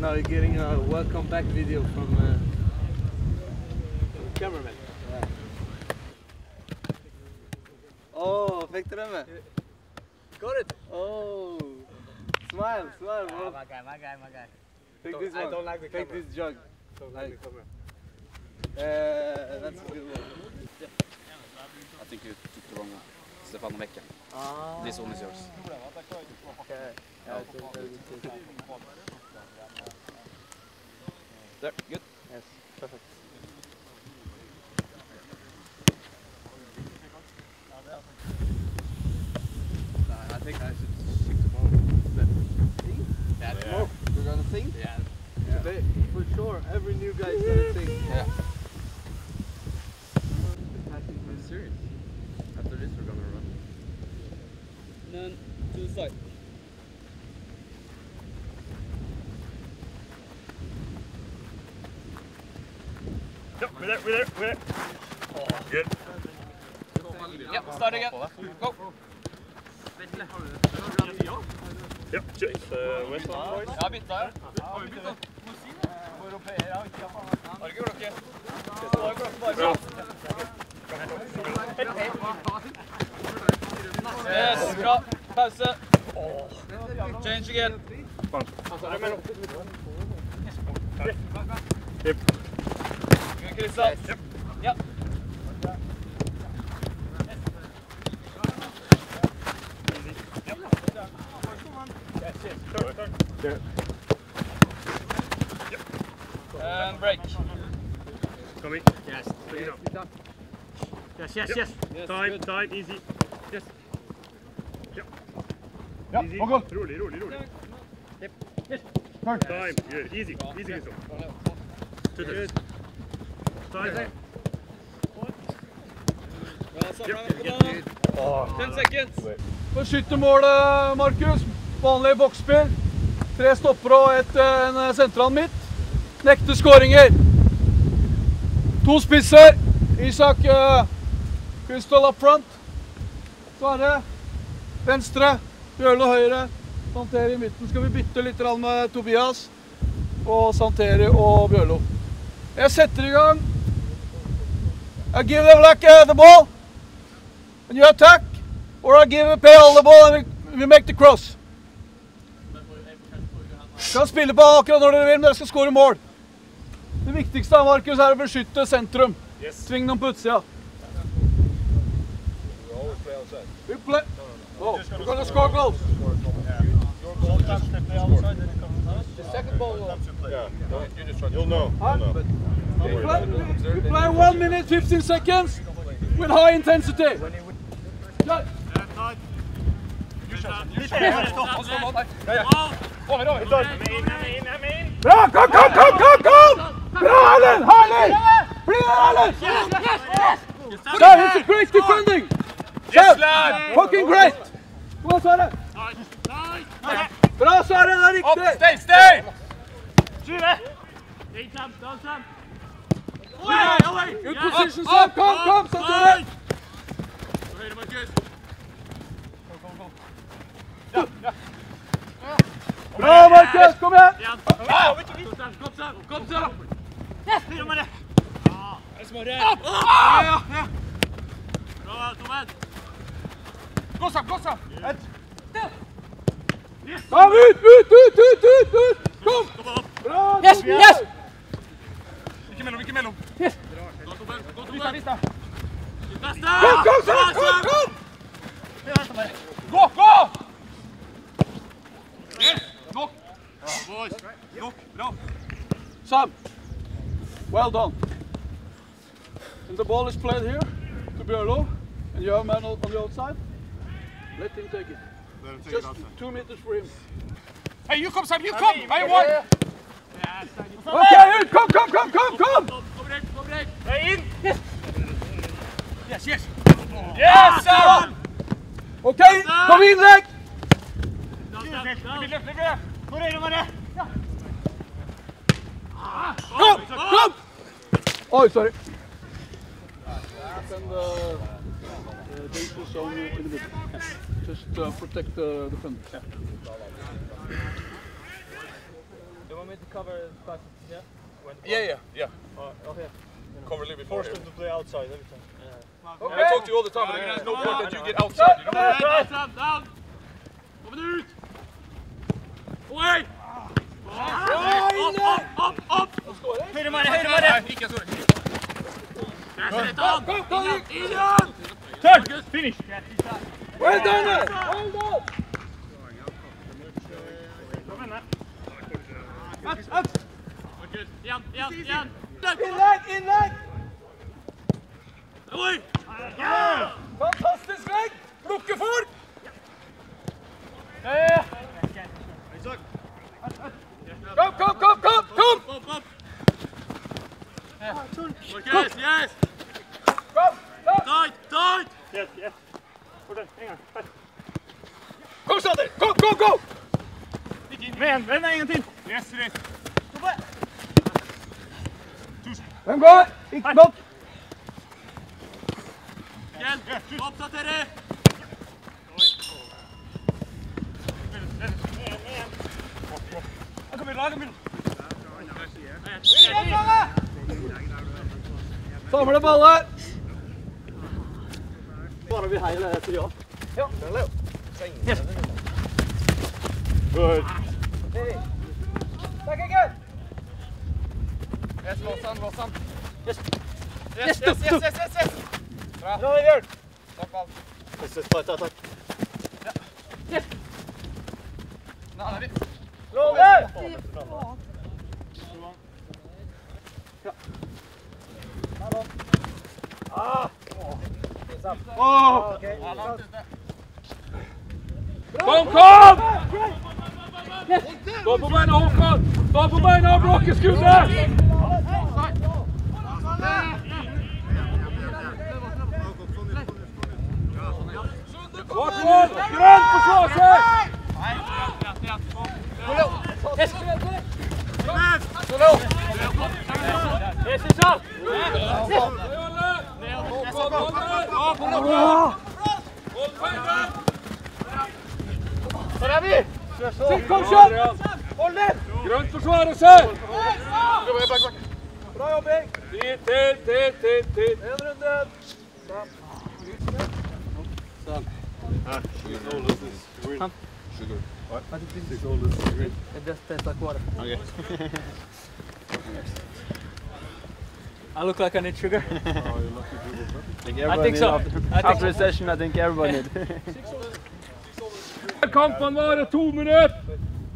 Now you're getting a welcome back video from uh, cameraman. Oh, fikk dere? Got it. Oh, smile, smile, bro. my guy, my guy, my guy. Take this I one. don't like the Take camera. this jug. Don't like the camera. Uh, that's a good one. I think you Stefano Vecchia. Ah. This one is yours. Okay. There, good. Yes, perfect. I think I should stick tomorrow. Sing? Yeah, Tomorrow? We're gonna sing? Yeah. Today, for sure. Every new guy's gonna sing. Yeah. Side. Yep, we're there, we're there, we're there. Good. Yep, start again. Go. Yep, just uh, west on boys. Ja, bytta, ja. Har vi bytta? Har ikke klokke? Bra. Yes, bra. Pause. Change again. Yep. Good, Kristian. Ja. There. And break. Coming. Yes. Bring it up. Yes, yes, Yep. yes. Time, time, easy. Ja, og gå. Rolig, rolig, rolig. Yes. Time, good. Easy, easy, Kristian. Good. Time. Ten seconds. Beskytte målet, Markus. Vanlig boksspill. Tre stopper og et, eh, en eh, sentral midt. Nekte skåringer. To spisser. Isak uh, Crystal up front. Sverre venstre. Bjørlo høyre. Santeri i midten. Skal vi bytte litt med Tobias og Santeri og Bjørlo. Jeg setter i gang. I give them like uh, the ball. And you attack. Or I give a pay all the ball and we, we make the cross. Kan spille på akkurat når dere vil, men dere skal skåre mål. Det viktigste av Markus er å beskytte sentrum. Yes. Tving dem på utsida. We play. Oh, we're gonna score goals. The second ball. Yeah, you'll know. Huh? You'll know. We play, we play one minute 15 seconds with high intensity. Ja, Bra! Kom, kom, kom, kom! kom! Bra, Erlend! Herlig! Bli der, Erlend! There, it's a great defending! Yes, lad! Fucking great! Kom an, Sverre. Bra, Sverre. Det er riktig! Opp, riktig. stay, stay! Good position, Sam. Kom, kom, Høyre, Markus! Bra, Markus. Kom igjen. Kom ut, ut, ut, ut, ut, ut. Kom. Bra. Yes, yes. Ikke mellom, ikke mellom. Kom, kom, Sam. Kom, kom. Gå, gå! Sam, well done. And the ball is played here to Bjørlo, and you have a man on on the outside. Let him take it. Just two meters for him. Hey, you come, Sam, you come! I want! Okay, in, come, come, come, come, come! Yes, yes. Yes, Sam! Okay, kom in, Lek! Kom, kom! Oi, sorry. And, uh, uh, danger zone in the middle. Just uh, protect the defender. want me to cover back? Yeah. When Yeah, yeah, yeah. Oh, okay. Cover a little bit more. Force them to play outside every time. I talk to you all the time, but there's no point that you get outside. You know? Rett frem, down! Kom ut! Oi! Opp, opp, opp, opp! Høyre mann, høyre mann! Ikke så! Turn! Finish! Well done! Well done! Up, up! Good. Jan, Jan, igjen! Innlegg, innlegg! Oi! Fantastisk legg! Lukke for! Kom, kom, kom, kom! kom! Markus, yes! Kom, kom! Tight, tight! Yes, yes. Fortsett. En gang. Her. Kom, Sander! Kom, kom, kom! Men, vend deg en gang til. Yes, yes. Hvem går? Ikke nok. Hjelp! Oppdatere! Kom igjen, lag dem. Samle baller. Bare vi hele tida. ja. Leo. Good. Again. Yes, Låsan, Låsan. Yes, Yes, yes, yes, yes, yes, yes. Bra, Bjørn. Slapp av. Yes, yes, tight, Ja. Yes. Nå er vi. Roller. Kom, kom! Stå på beina, Håkon! Stå på beina og blokke skuddet! Bort mål! Grønt forsvar seg! Håkon, hold der! Hold beina! Kom, kjør! Hold den! Grønt forsvarer seg! Bra jobbing. Til, til, til, til, til. En runde. I look like I need sugar. I think so. I think After a session, I think everyone did. Kampen varer to minutter.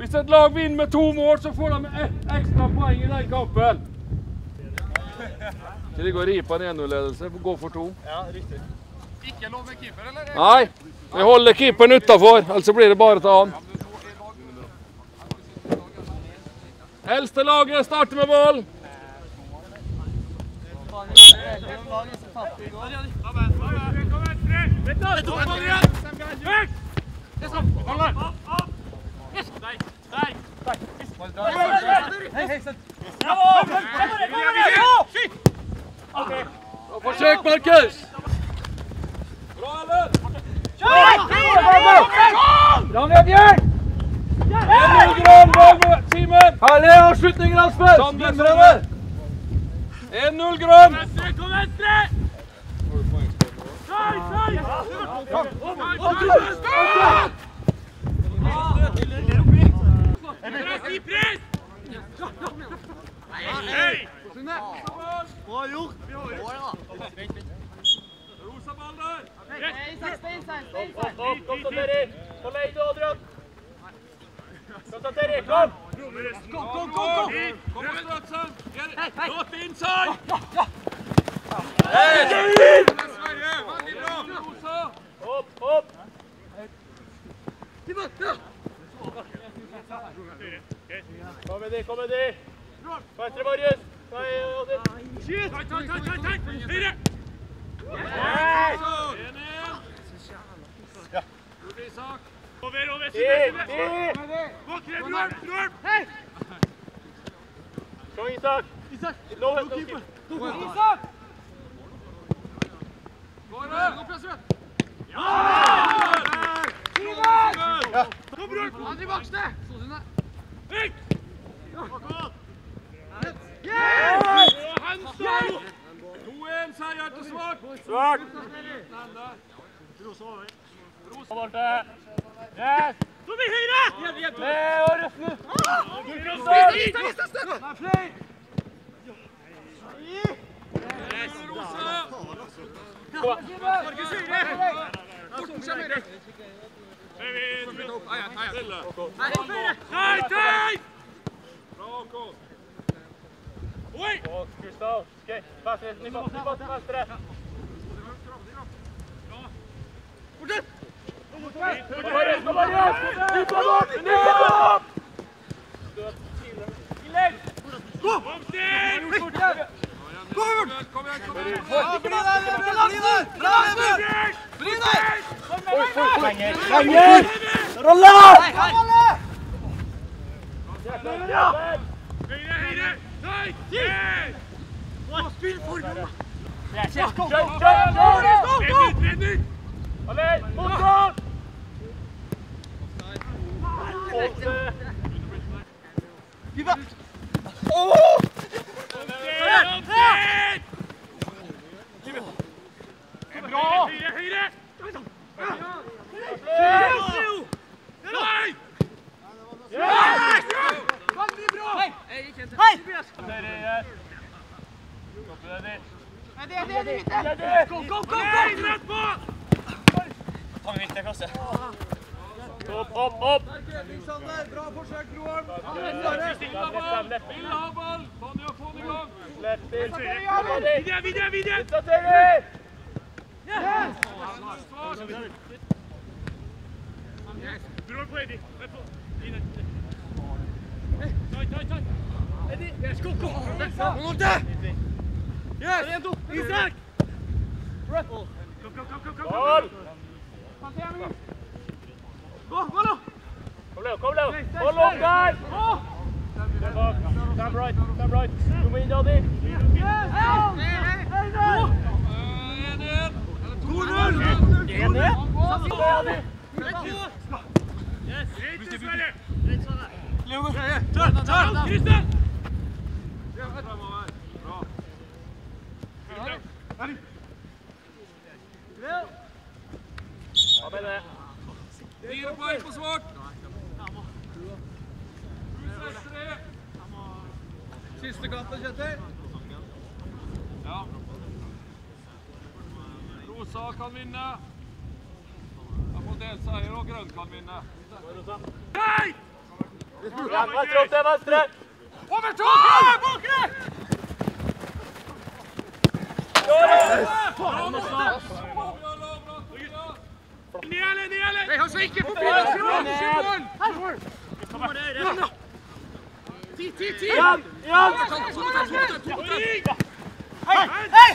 Hvis et lag vinner med to mål, så får de ett ekstra poeng i den kampen. Ikke ligge og ri på en 1-0-ledelse. Gå for to. Ikke lov med keeper, eller? Nei, vi holder keeperen utafor, ellers blir det bare til han. Eldste laget starter med ball. Forsøk, Markus. Bra, eller? Bra med Bjørn. 1-0 grønn ball, Simen. Herlig avslutning, Rasmus. Glimrende. 1-0 grønn. Kom venstre! Bra gjort. Rosa ball der. Kom, kom, kom! Kom igjen, Watson. Not inside. Sverre, veldig bra. Rosa. Kom med de, kom med de. Venstre, Marius. Nei, Oddin. Tight, tight, tight, tight, tight! Høyre! En igjen. Gjort Isak. Over, over, side, side! Bakre, Bjørn, Bjørn! Hei! Kom, Isak. Isak! Nå, no keeper. Isak! Skåre. Kom, bror! Han tilbake til! Yes! Hansen! 2-1 seier til Svart. Svart! Borte. Yes! Forbi høyre! Med og røfne. Rosa! Stille. Nei, nei! Bra, Håkon. Oi! Og Gustav. Skøy. Venstre. Ny bak, ny bak til venstre. Kom Marius, kom Marius! Nypa den opp! Nypa den opp! Omstig! Kom igjen, kom igjen! Kom igjen! Lenger! Lenger! Rolle! Høyre, høyre! Nei! Yes! Kjør, kjør, kjør! Kom ut, vend ut! Allez, motsatt! Åtte. Omstig! Bra! Høyre, høyre! Nei! Nei, rett på! Opp, opp, opp! Alexander, bra forsøk, Roar. Vil ha ball! Vil ha ball! Få den i gang, få den i gang! Slett til. Videre, videre, videre! Innsatser! Bra på Eddie. Rett på. Inn, inn. Ta, ta, ta. Eddie, go, go. gå. Nå til! Yes! Isak! Kom, kom, kom, kom, kom. Hold! Gå, gå nå! Kom Leo, kom Leo! Hold opp der! Se bak. Stand right, stand right. Du må inn, Daddy. En ned. Daddy. Kristian! Ja, med det. Fire poeng på svart. Siste kampen, Kjetil. Rosa kan vinne. Jeg får delseier, og grønn kan vinne. Hei! Venstre opp til venstre. Har så ikke forbi Ti, ti, ti! Igjen, igjen. Hei! Hei!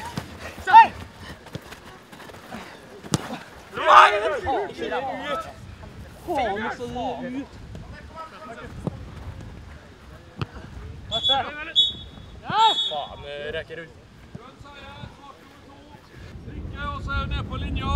Faen, rekker ut. Grønn seier, svart nummer to. Strikke, og så er hun ned på linja.